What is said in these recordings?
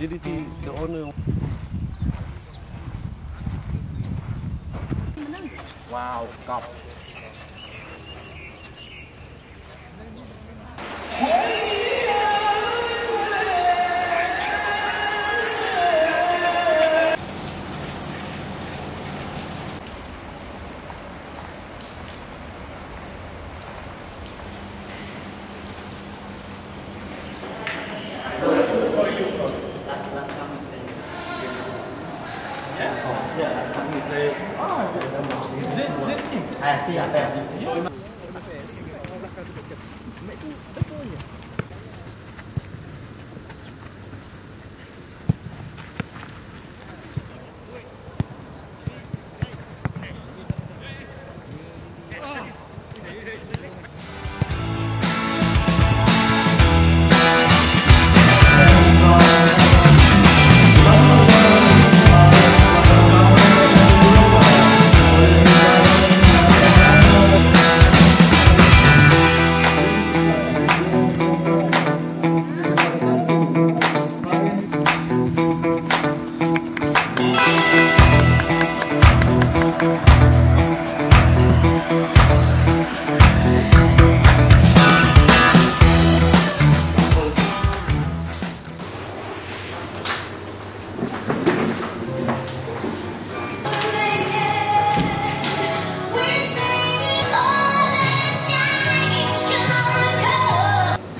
JDT, the owner. Wow, Ah, 15. Ah, sim, até.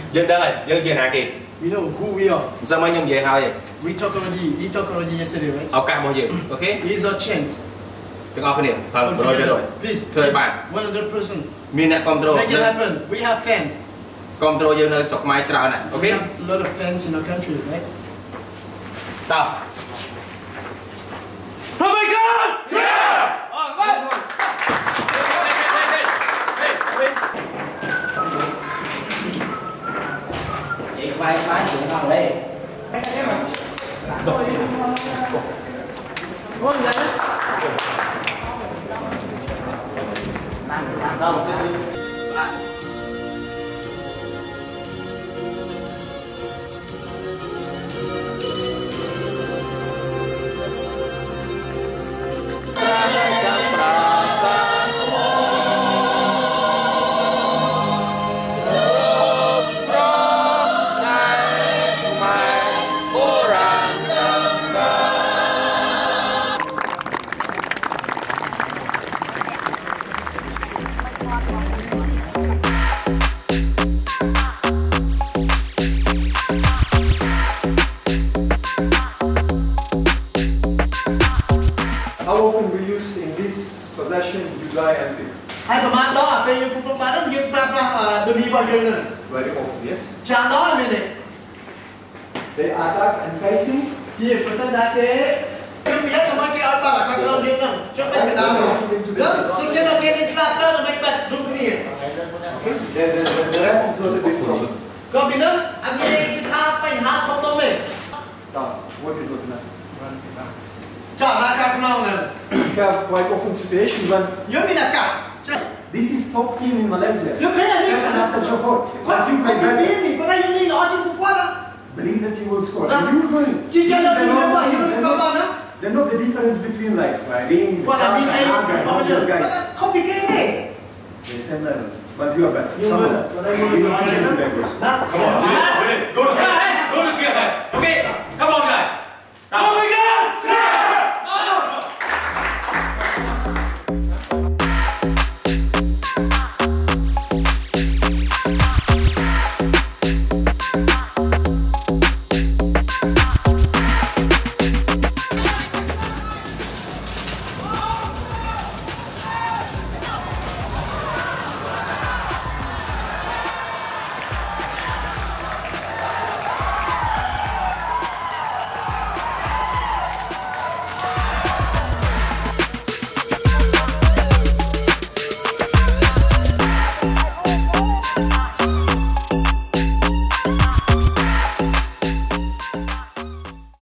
cọc Dân đời, dân chuyện nào kì We know who we are. Sao mấy nhung về hai vậy We talked already. He talked already yesterday, right? ឱកាសរបស់យើងអូខេ Here's our chance. ទាំងអស់គ្នាបើ Come 100%រយ together. Please. ធ្វើឲ្យបាន 100%. មានអ្នកគ្រប់គ្រង Make it happen. We have fans. គ្រប់គ្រងយើងនៅស្រុកខ្មែរច្រើនណាស់អូ We ខេ have a lot of fans in our country, right? តោះ hai ba xuống thằng đây Vâng, dạ. Đang, đang đâu, cứ ហើយប្រហែលដងពេលយើងពុកពុកបានយើងប្រើប្រាស់ដឺមីរបស់យើងនឹង Very often, yes. ច្រើនដងមែនទេ They attack and facing. ជាប្រសិនថាគេខ្ញុំនិយាយដើម្បីគេឲ្យបាត់អាកាក្រុមយើងហ្នឹងចុះបិទកណ្ដាលហ្នឹងសុខចិត្តឲ្យគេលេងស្លាប់ទៅដើម្បីបិទរួមគ្នា Okay. The, the, the, the rest is not a big problem. ក៏ពីនោះអត់មានគេថាបញ្ហាធំធំទេ Now, what is not enough? ចុះអាកាក្នុងហ្នឹង We have quite often situation when យើងមានអាកាសចា this is top team in Malaysia. You can't Second after Johor. You can bet. You Believe that you will score. Nah. You going. The normal team. They know, they know the difference between like swearing, well, I mean, and these guys. Complicated. The same level. But you are better. You are better. You need to change the.